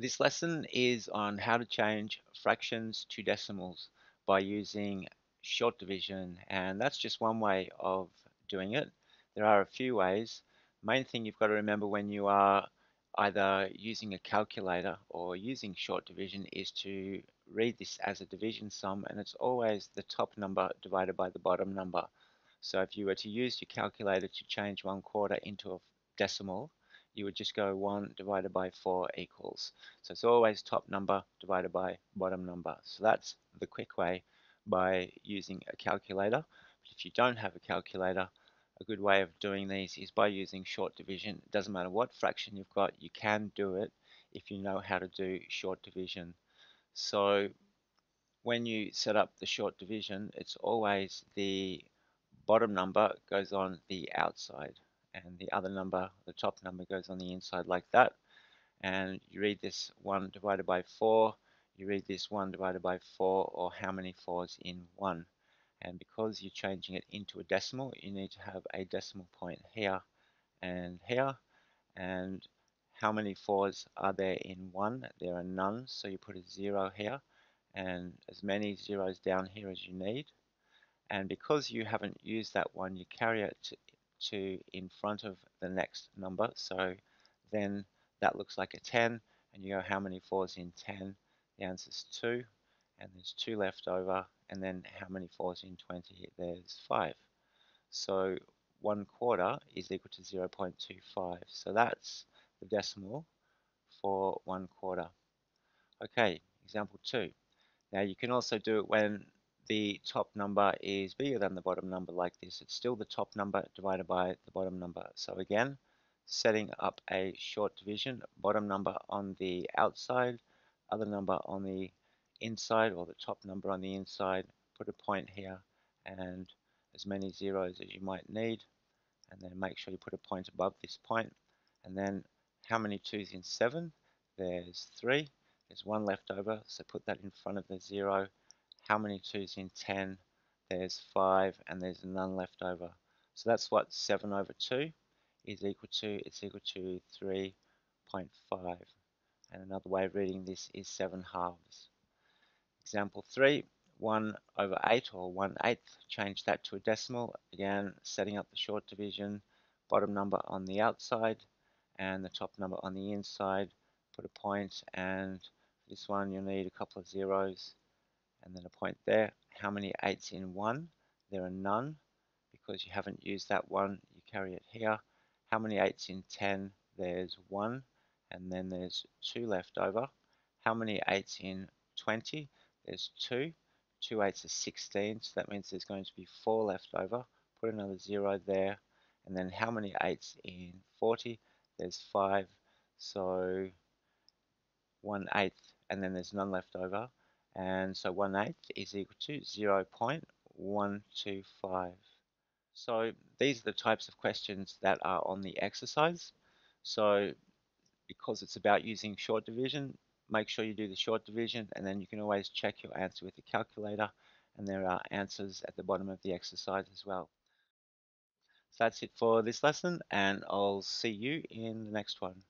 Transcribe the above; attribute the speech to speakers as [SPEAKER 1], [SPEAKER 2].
[SPEAKER 1] This lesson is on how to change fractions to decimals by using short division and that's just one way of doing it. There are a few ways. Main thing you've got to remember when you are either using a calculator or using short division is to read this as a division sum and it's always the top number divided by the bottom number. So if you were to use your calculator to change one quarter into a decimal you would just go 1 divided by 4 equals. So it's always top number divided by bottom number. So that's the quick way by using a calculator. But if you don't have a calculator, a good way of doing these is by using short division. It doesn't matter what fraction you've got, you can do it if you know how to do short division. So when you set up the short division, it's always the bottom number goes on the outside and the other number, the top number goes on the inside like that. And you read this 1 divided by 4, you read this 1 divided by 4, or how many 4s in 1. And because you're changing it into a decimal, you need to have a decimal point here and here. And how many 4s are there in 1? There are none, so you put a 0 here and as many zeros down here as you need. And because you haven't used that one, you carry it to, to in front of the next number. So then that looks like a 10 and you go how many 4s in 10? The answer is 2 and there's 2 left over and then how many 4s in 20? There's 5. So 1 quarter is equal to 0.25. So that's the decimal for 1 quarter. Okay, example 2. Now you can also do it when the top number is bigger than the bottom number like this. It's still the top number divided by the bottom number. So again, setting up a short division, bottom number on the outside, other number on the inside or the top number on the inside, put a point here and as many zeros as you might need. And then make sure you put a point above this point. And then how many twos in seven? There's three. There's one left over. So put that in front of the zero how many 2's in 10? There's 5 and there's none left over. So that's what 7 over 2 is equal to. It's equal to 3.5. And another way of reading this is 7 halves. Example 3, 1 over 8 or 1 eighth. Change that to a decimal. Again, setting up the short division. Bottom number on the outside and the top number on the inside. Put a point and this one you'll need a couple of zeros and then a point there. How many 8s in 1? There are none because you haven't used that one. You carry it here. How many 8s in 10? There's 1 and then there's 2 left over. How many 8s in 20? There's 2. 2 8s are 16 so that means there's going to be 4 left over. Put another 0 there and then how many 8s in 40? There's 5 so 1 eighth and then there's none left over and so 1 8 is equal to 0 0.125. So these are the types of questions that are on the exercise. So because it's about using short division, make sure you do the short division and then you can always check your answer with the calculator and there are answers at the bottom of the exercise as well. So that's it for this lesson and I'll see you in the next one.